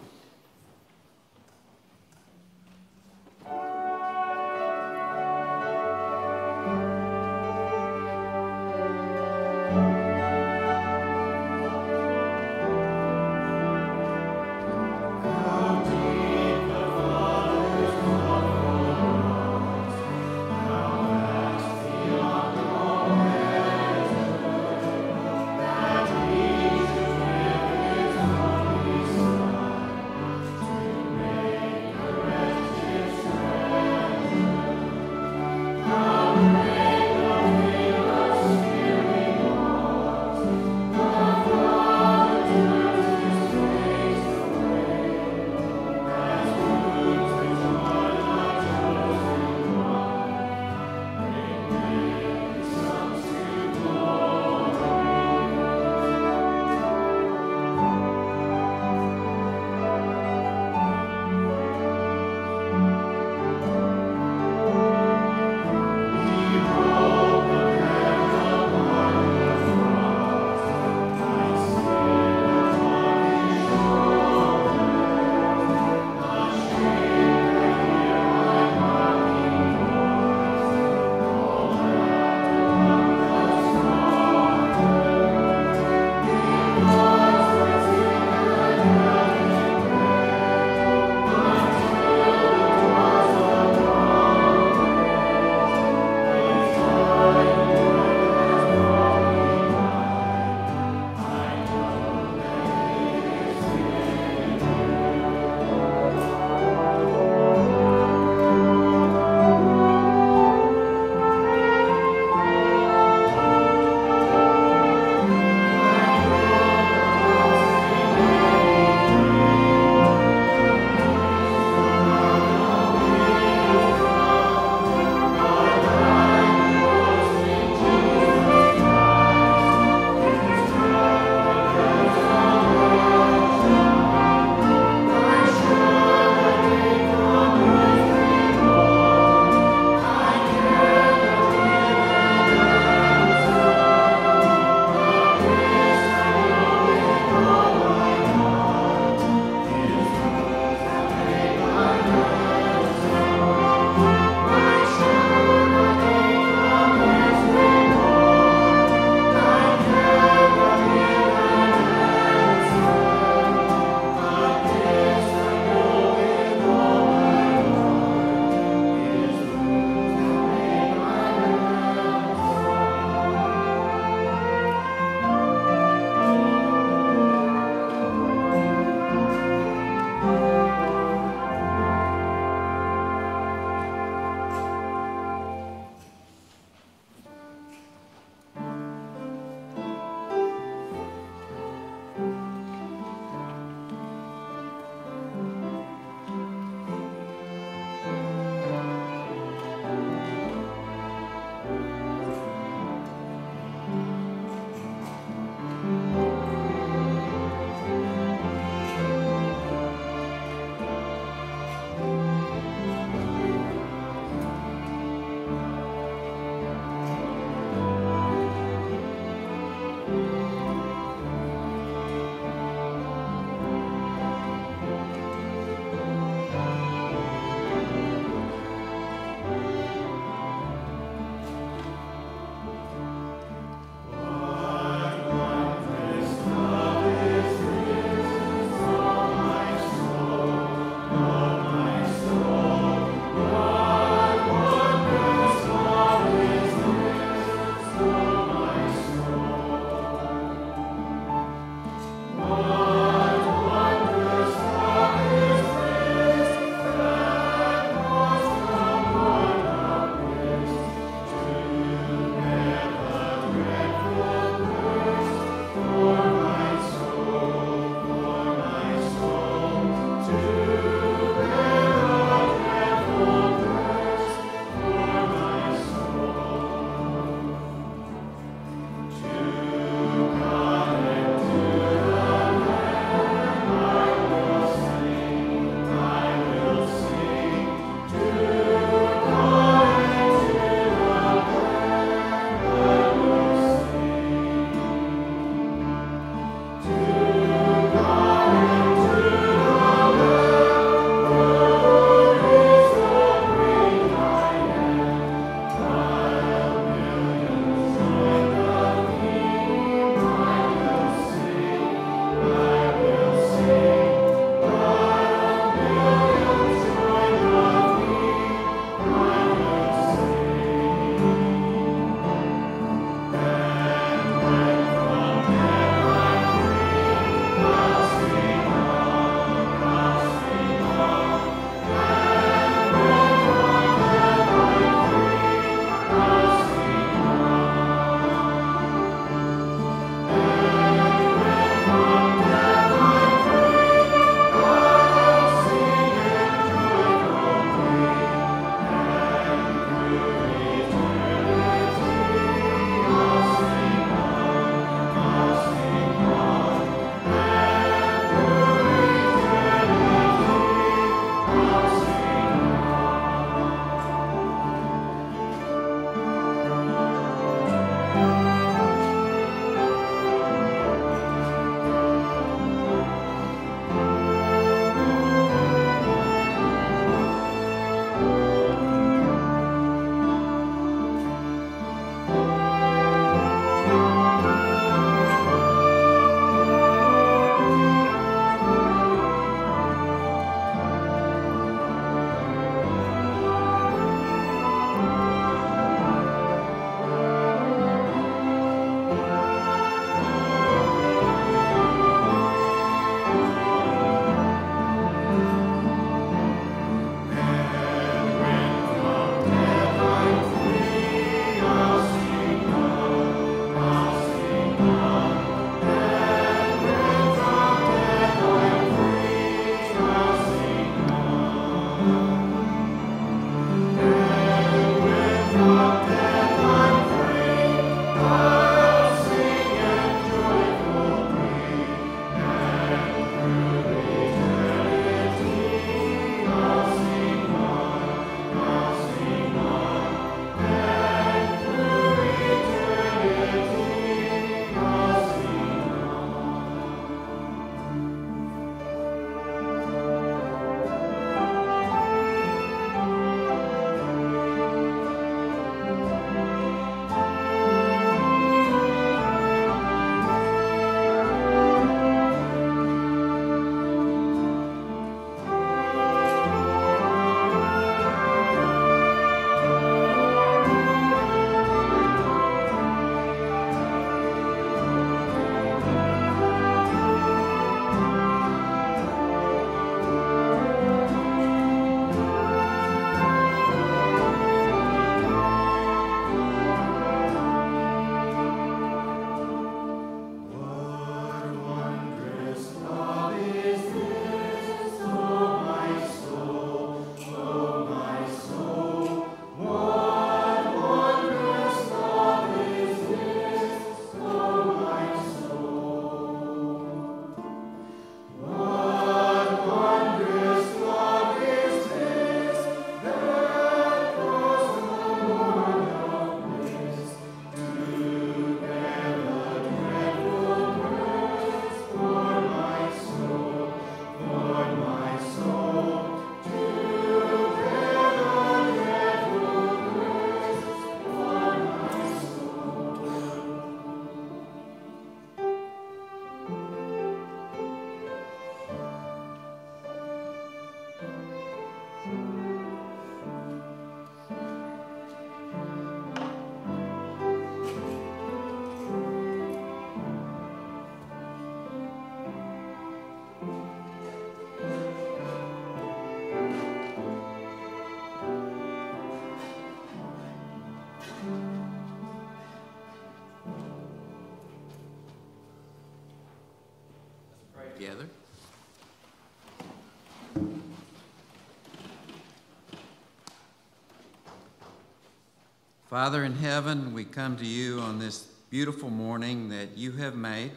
Father in heaven, we come to you on this beautiful morning that you have made,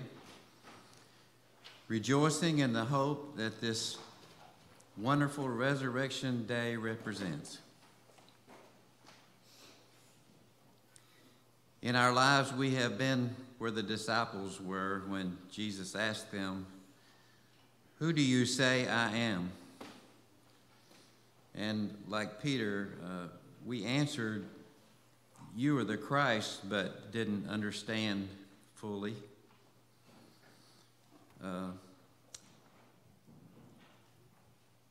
rejoicing in the hope that this wonderful resurrection day represents. In our lives, we have been where the disciples were when Jesus asked them, Who do you say I am? And like Peter, uh, we answered, You were the Christ, but didn't understand fully. Uh,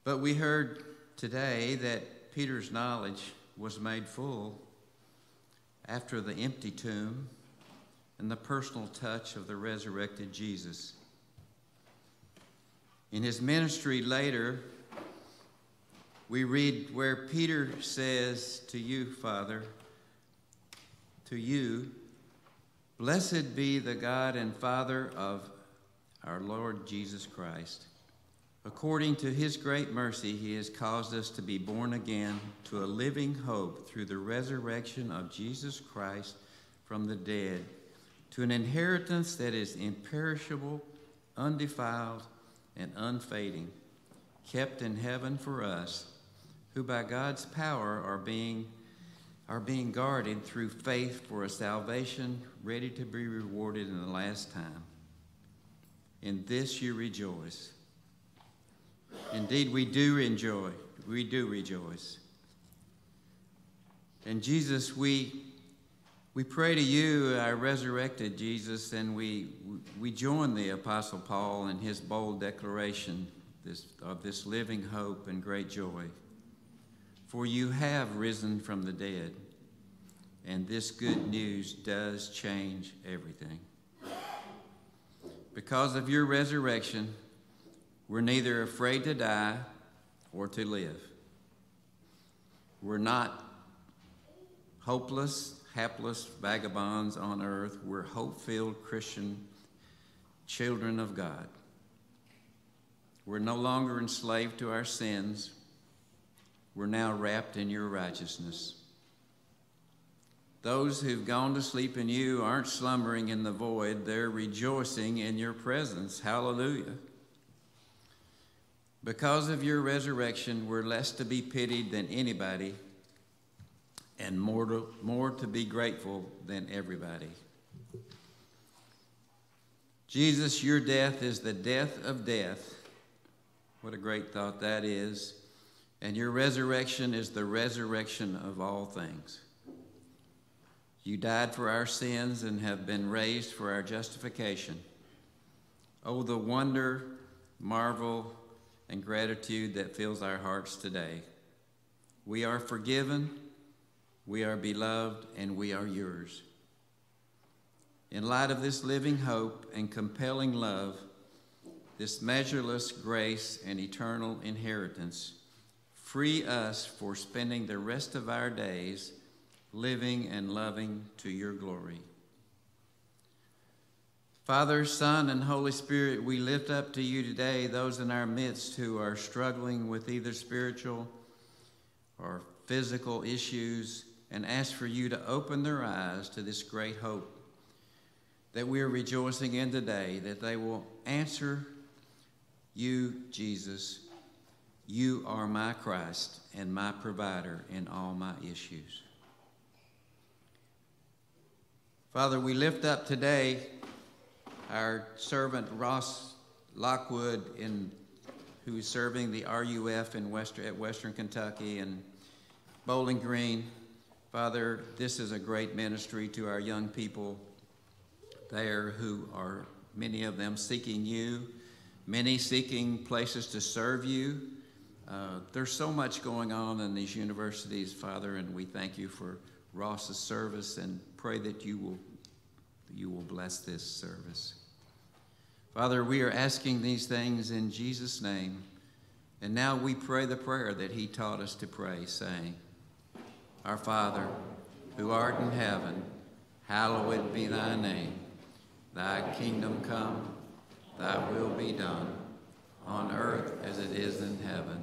but we heard today that Peter's knowledge was made full after the empty tomb and the personal touch of the resurrected Jesus. In his ministry later, we read where Peter says to you, Father, to you, blessed be the God and Father of our Lord Jesus Christ. According to his great mercy, he has caused us to be born again to a living hope through the resurrection of Jesus Christ from the dead, to an inheritance that is imperishable, undefiled, and unfading, kept in heaven for us, who by God's power are being, are being guarded through faith for a salvation ready to be rewarded in the last time. In this you rejoice. Indeed, we do enjoy, we do rejoice. And Jesus, we, we pray to you, our resurrected Jesus, and we, we join the Apostle Paul in his bold declaration this, of this living hope and great joy. For you have risen from the dead, and this good news does change everything. Because of your resurrection, we're neither afraid to die or to live. We're not hopeless, hapless vagabonds on earth. We're hope filled Christian children of God. We're no longer enslaved to our sins. We're now wrapped in your righteousness. Those who've gone to sleep in you aren't slumbering in the void, they're rejoicing in your presence. Hallelujah. Because of your resurrection, we're less to be pitied than anybody and more to, more to be grateful than everybody. Jesus, your death is the death of death. What a great thought that is. And your resurrection is the resurrection of all things. You died for our sins and have been raised for our justification. Oh, the wonder, marvel, and gratitude that fills our hearts today. We are forgiven, we are beloved, and we are yours. In light of this living hope and compelling love, this measureless grace and eternal inheritance, free us for spending the rest of our days living and loving to your glory. Father, Son, and Holy Spirit, we lift up to you today those in our midst who are struggling with either spiritual or physical issues and ask for you to open their eyes to this great hope that we are rejoicing in today, that they will answer you, Jesus. You are my Christ and my provider in all my issues. Father, we lift up today our servant Ross Lockwood, in, who is serving the RUF in Western, at Western Kentucky and Bowling Green. Father, this is a great ministry to our young people there who are, many of them, seeking you, many seeking places to serve you. Uh, there's so much going on in these universities, Father, and we thank you for Ross's service and pray that you will, you will bless this service. Father, we are asking these things in Jesus' name. And now we pray the prayer that he taught us to pray, saying, Our Father, who art in heaven, hallowed be thy name. Thy kingdom come, thy will be done, on earth as it is in heaven.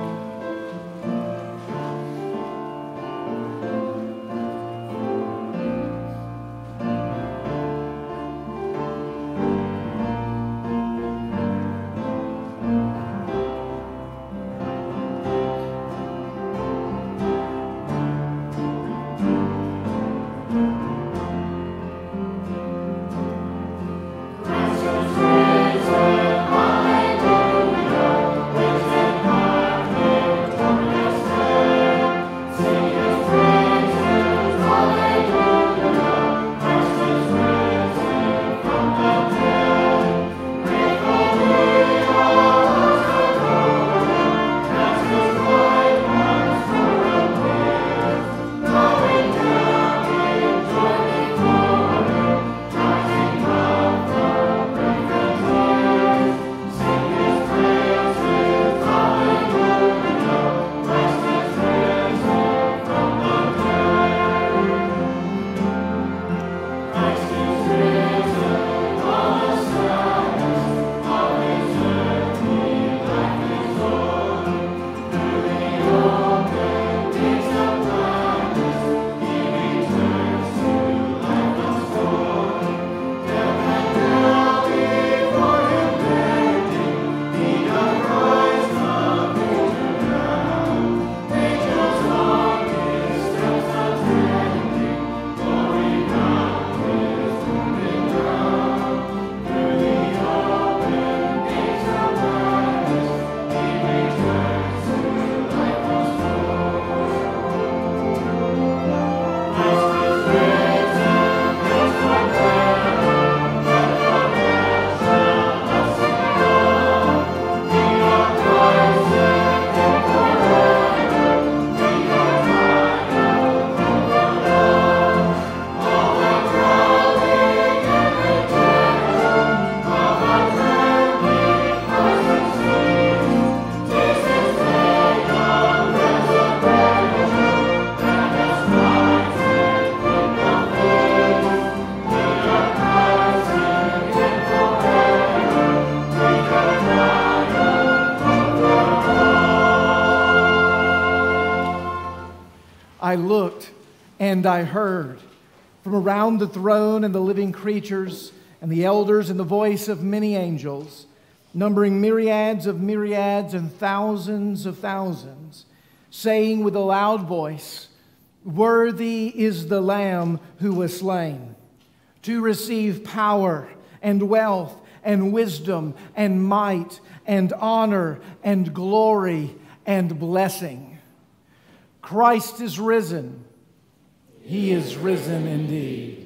I looked and I heard from around the throne and the living creatures and the elders and the voice of many angels, numbering myriads of myriads and thousands of thousands, saying with a loud voice, Worthy is the Lamb who was slain to receive power and wealth and wisdom and might and honor and glory and blessing. Christ is risen. He is risen indeed.